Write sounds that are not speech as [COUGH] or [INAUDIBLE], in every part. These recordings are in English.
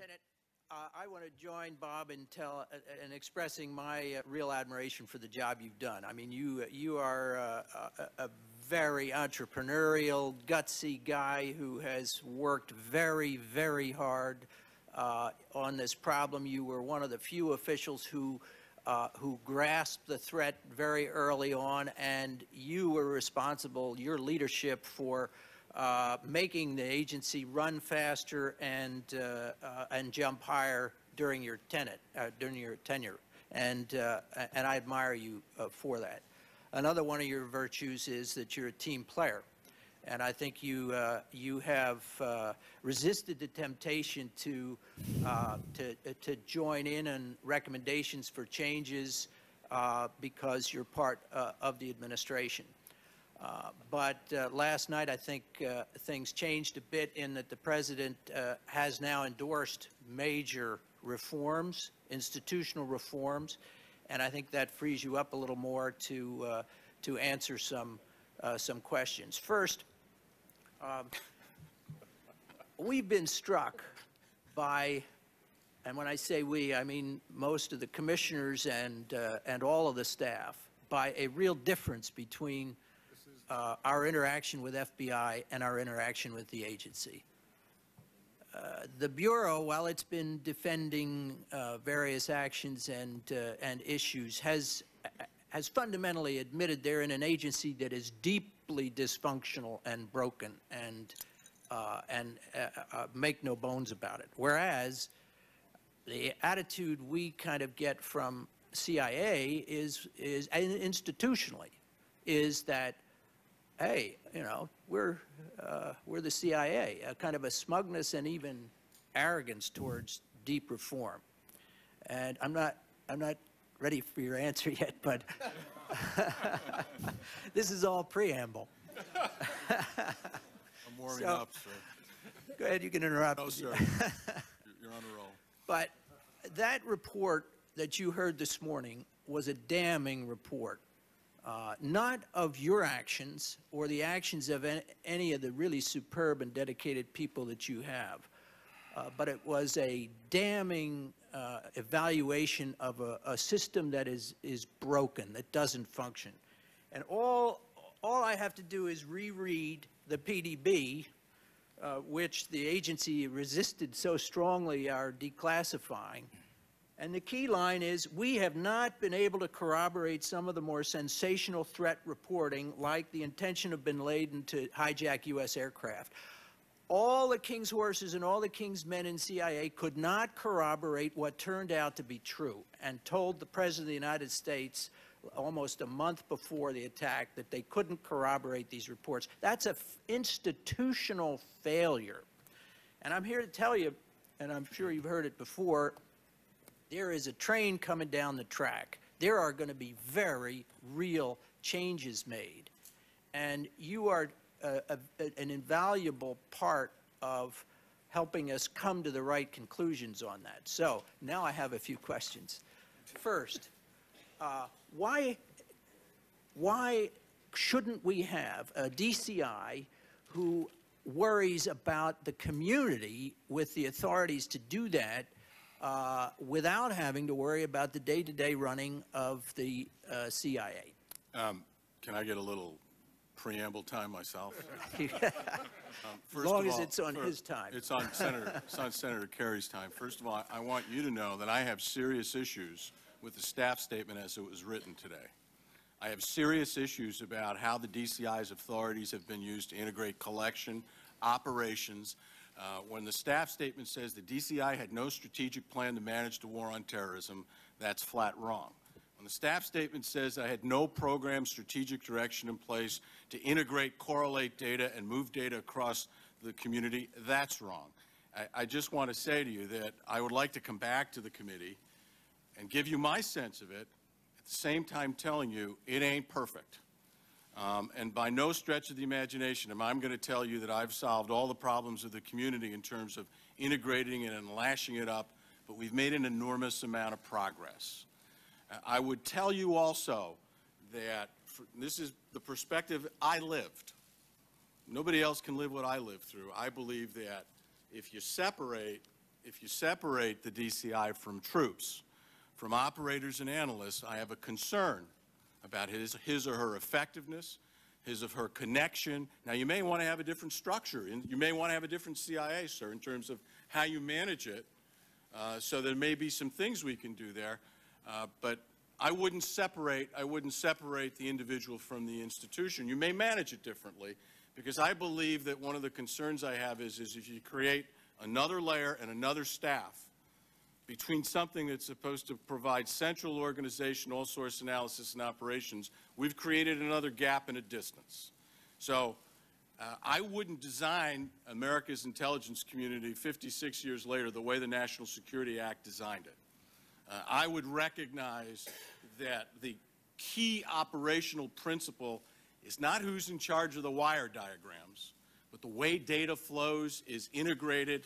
Superintendent, uh, I want to join Bob in tell, uh, in expressing my uh, real admiration for the job you've done. I mean, you, you are uh, a, a very entrepreneurial, gutsy guy who has worked very, very hard uh, on this problem. You were one of the few officials who, uh, who grasped the threat very early on, and you were responsible, your leadership, for uh, making the agency run faster and, uh, uh, and jump higher during your tenant, during your tenure. And, and I admire you for that. Another one of your virtues is that you're a team player. And I think you, uh, you have uh, resisted the temptation to, uh, to, to join in on recommendations for changes because you're part of the administration. Uh, But uh, last night, I think uh, things changed a bit in that the president uh, has now endorsed major reforms, institutional reforms, and I think that frees you up a little more to, uh, to answer some, uh, some questions. First, um, we've been struck by, and when I say we, I mean most of the commissioners and, and all of the staff, by a real difference between uh, our interaction with FBI and our interaction with the agency. Uh, The Bureau, while it's been defending uh, various actions and, uh, and issues, has, has fundamentally admitted they're in an agency that is deeply dysfunctional and broken, and, uh, and uh, make no bones about it. Whereas the attitude we kind of get from CIA is, is institutionally, is that hey, you know, we're, uh, we're the CIA, a kind of a smugness and even arrogance towards deep reform. And I'm not, I'm not ready for your answer [LAUGHS] yet, but [LAUGHS] this is all preamble. [LAUGHS] I'm warming So- up, sir. Go ahead, you can interrupt. No, sir. You're- You're on a roll. But that report that you heard this morning was a damning report, uh, not of your actions or the actions of any of the really superb and dedicated people that you have, uh, but it was a damning uh, evaluation of a, a system that is, is broken, that doesn't function. And all, all I have to do is reread the PDB uh, which the agency resisted so strongly our declassifying. And the key line is, we have not been able to corroborate some of the more sensational threat reporting, like the intention of bin Laden to hijack U.S. aircraft. All the king's horses and all the king's men in CIA could not corroborate what turned out to be true, and told the President of the United States almost a month before the attack that they couldn't corroborate these reports. That's an institutional failure. And I'm here to tell you, and I'm sure you've heard it before, there is a train coming down the track. There are going to be very real changes made. And you are a, a, an invaluable part of helping us come to the right conclusions on that. So now I have a few questions. First, uh, why, why shouldn't we have a DCI who worries about the community with the authorities to do that uh, without having to worry about the day-to-day running of the uh, CIA? Um, Can I get a little preamble time myself? [LAUGHS] Um, As long as all- it's on his time. It's on Senator, it's on Senator Kerrey's time. First of all, I want you to know that I have serious issues with the staff statement as it was written today. I have serious issues about how the DCI's authorities have been used to integrate collection, operations. Uh, When the staff statement says the DCI had no strategic plan to manage the war on terrorism, that's flat wrong. When the staff statement says I had no program strategic direction in place to integrate, correlate data, and move data across the community, that's wrong. I, I just want to say to you that I would like to come back to the committee and give you my sense of it, at the same time telling you it ain't perfect. Um, and by no stretch of the imagination am I going to tell you that I've solved all the problems of the community in terms of integrating it and lashing it up, but we've made an enormous amount of progress. I would tell you also that for, this is the perspective I lived. Nobody else can live what I lived through. I believe that if you separate if you separate the DCI from troops, from operators and analysts, I have a concern about his, his or her effectiveness, his or her connection. Now, you may want to have a different structure, you may want to have a different CIA, sir, in terms of how you manage it. Uh, so there may be some things we can do there, uh, but I wouldn't separate. I wouldn't separate the individual from the institution. You may manage it differently, because I believe that one of the concerns I have is, is if you create another layer and another staff between something that's supposed to provide central organization, all source analysis and operations, we've created another gap and a distance. So uh, I wouldn't design America's intelligence community 56 years later the way the National Security Act designed it. Uh, I would recognize that the key operational principle is not who's in charge of the wire diagrams, but the way data flows is integrated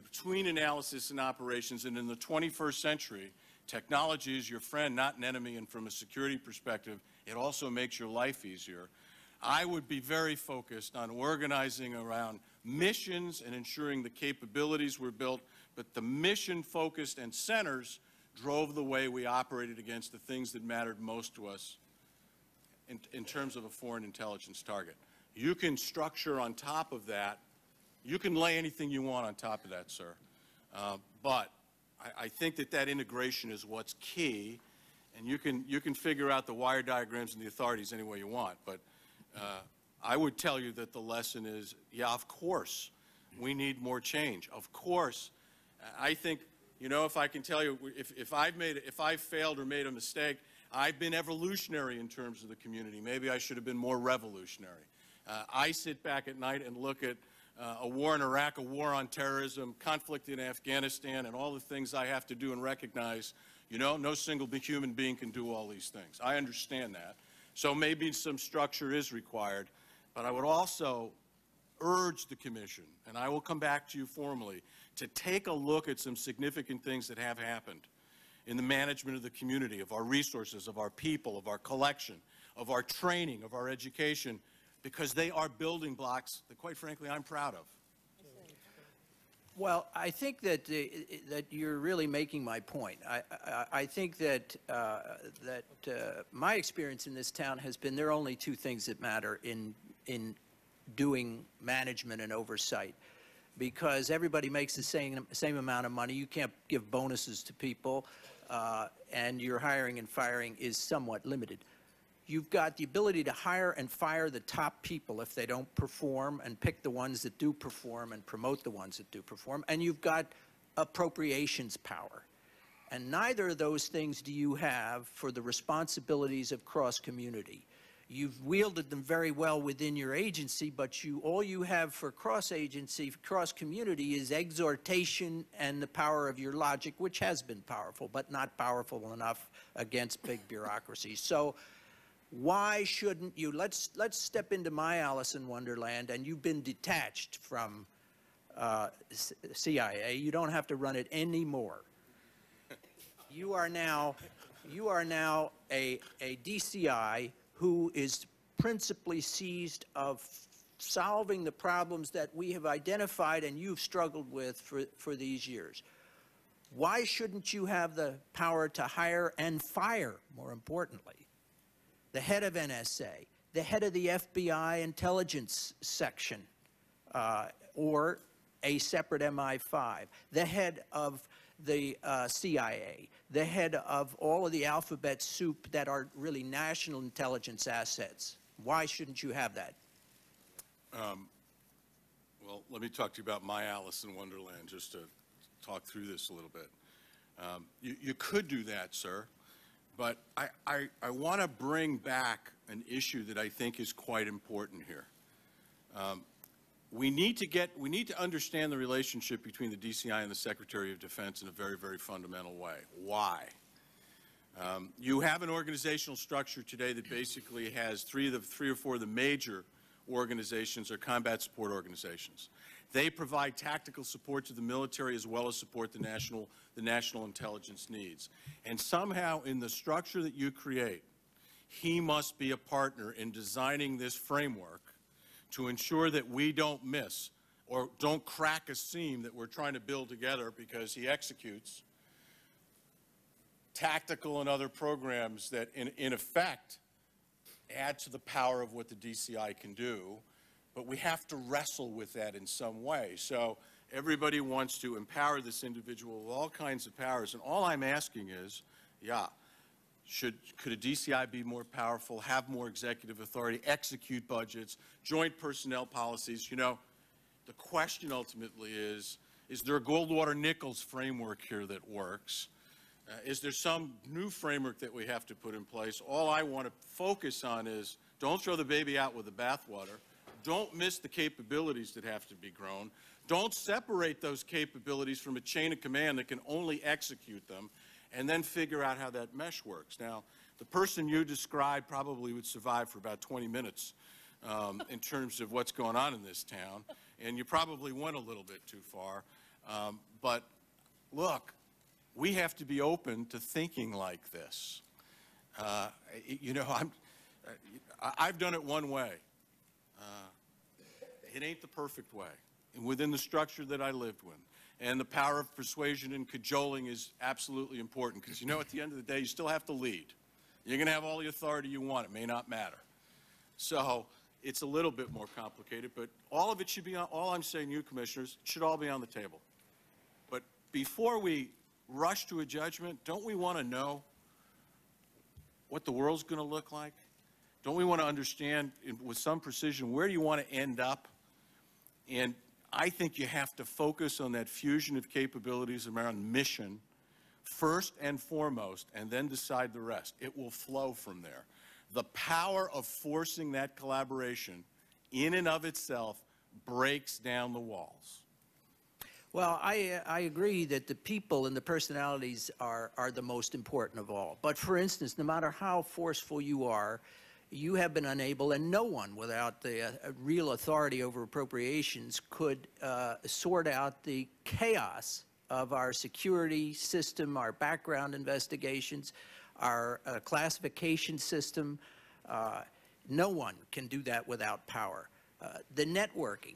between analysis and operations. And in the 21st century, technology is your friend, not an enemy. And from a security perspective, it also makes your life easier. I would be very focused on organizing around missions and ensuring the capabilities were built, but the mission focused and centers drove the way we operated against the things that mattered most to us in, in terms of a foreign intelligence target. You can structure on top of that, you can lay anything you want on top of that, sir. Uh, but I, I think that that integration is what's key, and you can, you can figure out the wire diagrams and the authorities any way you want. But uh, I would tell you that the lesson is, yeah, of course, we need more change. Of course, I think, you know, if I can tell you, if, if I've made, if I've failed or made a mistake, I've been evolutionary in terms of the community. Maybe I should have been more revolutionary. Uh, I sit back at night and look at uh, a war in Iraq, a war on terrorism, conflict in Afghanistan, and all the things I have to do and recognize, you know, no single human being can do all these things. I understand that. So maybe some structure is required, but I would also urge the Commission, and I will come back to you formally, to take a look at some significant things that have happened in the management of the community, of our resources, of our people, of our collection, of our training, of our education, because they are building blocks that, quite frankly, I'm proud of. Well, I think that, uh, that you're really making my point. I, I, I think that, uh, that uh, my experience in this town has been there are only two things that matter in, in doing management and oversight. Because everybody makes the same, same amount of money. You can't give bonuses to people, uh, and your hiring and firing is somewhat limited you've got the ability to hire and fire the top people if they don't perform and pick the ones that do perform and promote the ones that do perform. And you've got appropriations power. And neither of those things do you have for the responsibilities of cross-community. You've wielded them very well within your agency, but you, all you have for cross-agency, cross-community is exhortation and the power of your logic, which has been powerful, but not powerful enough against big bureaucracies. So why shouldn't you, let's, let's step into my Alice in Wonderland, and you've been detached from uh, CIA. You don't have to run it anymore. You are now, you are now a, a DCI who is principally seized of solving the problems that we have identified and you've struggled with for, for these years. Why shouldn't you have the power to hire and fire, more importantly? The head of NSA, the head of the FBI intelligence section, uh, or a separate MI5, the head of the uh, CIA, the head of all of the alphabet soup that are really national intelligence assets. Why shouldn't you have that? Um, well, let me talk to you about my Alice in Wonderland, just to talk through this a little bit. Um, you, you could do that, sir. But I, I, I want to bring back an issue that I think is quite important here. Um, we need to get, we need to understand the relationship between the DCI and the Secretary of Defense in a very, very fundamental way. Why? Um, you have an organizational structure today that basically has three of the, three or four of the major organizations are combat support organizations. They provide tactical support to the military as well as support the national, the national intelligence needs. And somehow in the structure that you create, he must be a partner in designing this framework to ensure that we don't miss or don't crack a seam that we're trying to build together because he executes tactical and other programs that in, in effect add to the power of what the DCI can do, but we have to wrestle with that in some way. So everybody wants to empower this individual with all kinds of powers, and all I'm asking is, yeah, should, could a DCI be more powerful, have more executive authority, execute budgets, joint personnel policies? You know, the question ultimately is, is there a Goldwater-Nichols framework here that works? Uh, Is there some new framework that we have to put in place? All I want to focus on is, don't throw the baby out with the bathwater. Don't miss the capabilities that have to be grown. Don't separate those capabilities from a chain of command that can only execute them, and then figure out how that mesh works. Now, the person you described probably would survive for about 20 minutes um, in terms of what's going on in this town, and you probably went a little bit too far. Um, But look, we have to be open to thinking like this. Uh, You know, I'm, uh, I've done it one way. It ain't the perfect way, and within the structure that I lived with. And the power of persuasion and cajoling is absolutely important, because you know, at the end of the day, you still have to lead. You're going to have all the authority you want, it may not matter. So it's a little bit more complicated, but all of it should be, on all I'm saying, you commissioners, should all be on the table. But before we rush to a judgment, don't we want to know what the world's going to look like? Don't we want to understand with some precision where you want to end up? And I think you have to focus on that fusion of capabilities around mission first and foremost, and then decide the rest. It will flow from there. The power of forcing that collaboration in and of itself breaks down the walls. Well, I, uh, I agree that the people and the personalities are, are the most important of all. But for instance, no matter how forceful you are, you have been unable, and no one without the uh, real authority over appropriations could uh, sort out the chaos of our security system, our background investigations, our uh, classification system. Uh, no one can do that without power. Uh, the networking.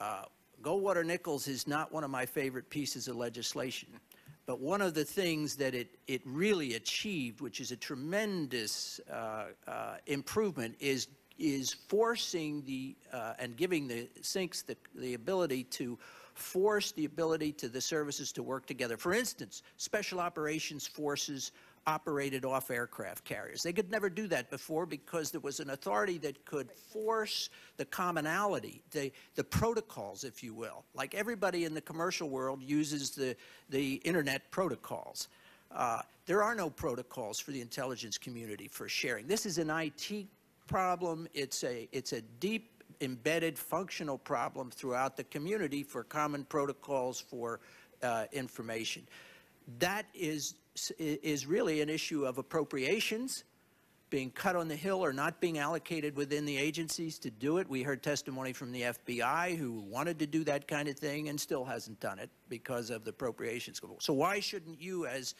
Uh, Goldwater Nichols is not one of my favorite pieces of legislation. But one of the things that it, it really achieved, which is a tremendous uh, uh, improvement, is, is forcing the, uh, and giving the CINCs the, the ability to force the ability to the services to work together. For instance, special operations forces operated off aircraft carriers. They could never do that before because there was an authority that could force the commonality, the, the protocols, if you will. Like everybody in the commercial world uses the, the internet protocols. Uh, there are no protocols for the intelligence community for sharing. This is an IT problem. It's a, it's a deep embedded functional problem throughout the community for common protocols for uh, information. That is, is really an issue of appropriations being cut on the hill or not being allocated within the agencies to do it. We heard testimony from the FBI who wanted to do that kind of thing and still hasn't done it because of the appropriations. So why shouldn't you as,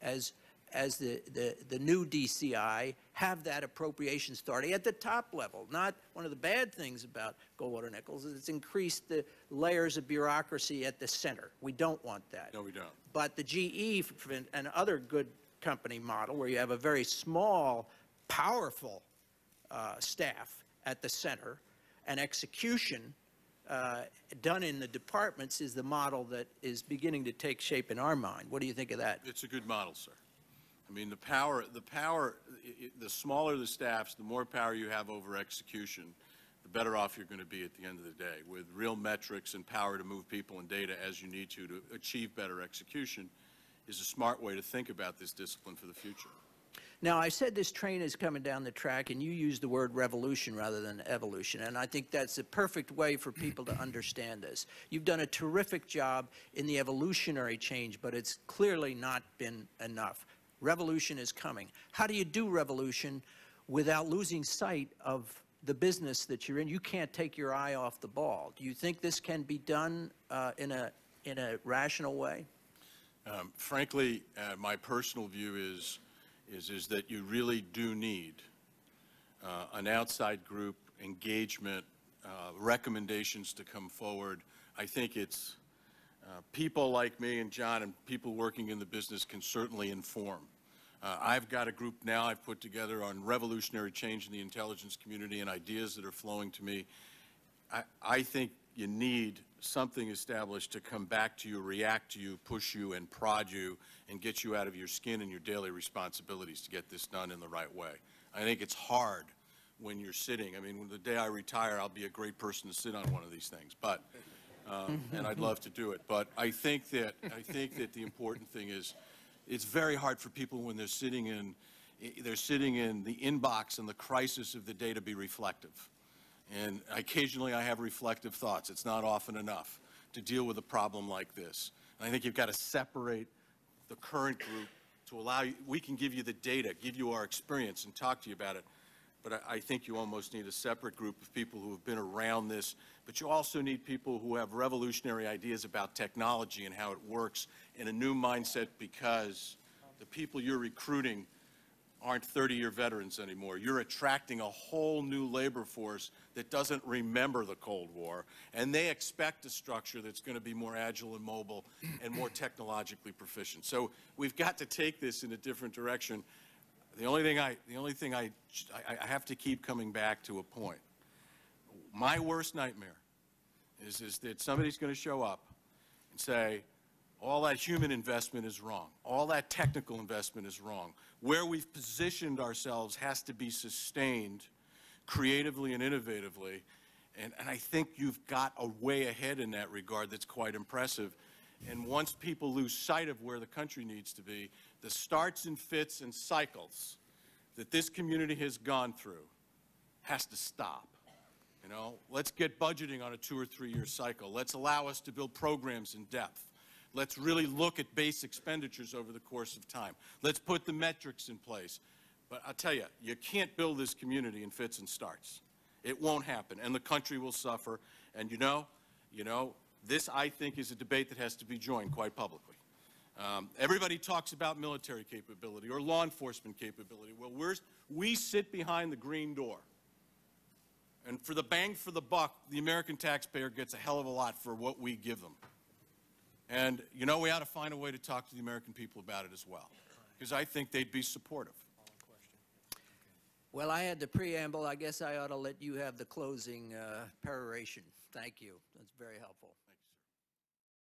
as, as the, the, the new DCI have that appropriation starting at the top level? Not one of the bad things about Goldwater Nichols is it's increased the layers of bureaucracy at the center. We don't want that. No, we don't. But the GE and other good company model, where you have a very small, powerful uh, staff at the center, and execution uh, done in the departments is the model that is beginning to take shape in our mind. What do you think of that? It's a good model, sir. I mean, the power, the power, the smaller the staffs, the more power you have over execution, the better off you're going to be at the end of the day, with real metrics and power to move people and data as you need to to achieve better execution is a smart way to think about this discipline for the future. Now, I said this train is coming down the track, and you used the word revolution rather than evolution, and I think that's the perfect way for people to understand this. You've done a terrific job in the evolutionary change, but it's clearly not been enough. Revolution is coming. How do you do revolution without losing sight of the business that you're in? You can't take your eye off the ball. Do you think this can be done uh, in a in a rational way? Um, Frankly, uh, my personal view is, is, is that you really do need uh, an outside group, engagement, uh, recommendations to come forward, I think it's, uh, people like me and John and people working in the business can certainly inform. Uh, I've got a group now I've put together on revolutionary change in the intelligence community and ideas that are flowing to me. I, I think you need something established to come back to you, react to you, push you, and prod you, and get you out of your skin and your daily responsibilities to get this done in the right way. I think it's hard when you're sitting. I mean, the day I retire, I'll be a great person to sit on one of these things, but, um, and I'd love to do it. But I think that, I think that the important thing is, it's very hard for people when they're sitting in, they're sitting in the inbox and the crisis of the day to be reflective. And occasionally I have reflective thoughts. It's not often enough to deal with a problem like this. And I think you've got to separate the current group to allow, you we can give you the data, give you our experience and talk to you about it. But I, I think you almost need a separate group of people who have been around this. But you also need people who have revolutionary ideas about technology and how it works in a new mindset because the people you're recruiting aren't 30-year veterans anymore. You're attracting a whole new labor force that doesn't remember the Cold War, and they expect a structure that's going to be more agile and mobile and more technologically proficient. So we've got to take this in a different direction. The only thing I, the only thing I, I, I have to keep coming back to a point. My worst nightmare is, is that somebody's going to show up and say, all that human investment is wrong. All that technical investment is wrong. Where we've positioned ourselves has to be sustained creatively and innovatively. And, and I think you've got a way ahead in that regard that's quite impressive. And once people lose sight of where the country needs to be, the starts and fits and cycles that this community has gone through has to stop. You know, let's get budgeting on a two or three year cycle. Let's allow us to build programs in depth. Let's really look at base expenditures over the course of time. Let's put the metrics in place. But I'll tell you, you can't build this community in fits and starts. It won't happen, and the country will suffer. And you know, you know, this, I think, is a debate that has to be joined quite publicly. Um, everybody talks about military capability or law enforcement capability. Well, we're, we sit behind the green door. And for the bang for the buck, the American taxpayer gets a hell of a lot for what we give them. And, you know, we ought to find a way to talk to the American people about it as well, because I think they'd be supportive. Well, I had the preamble. I guess I ought to let you have the closing uh, peroration. Thank you. That's very helpful.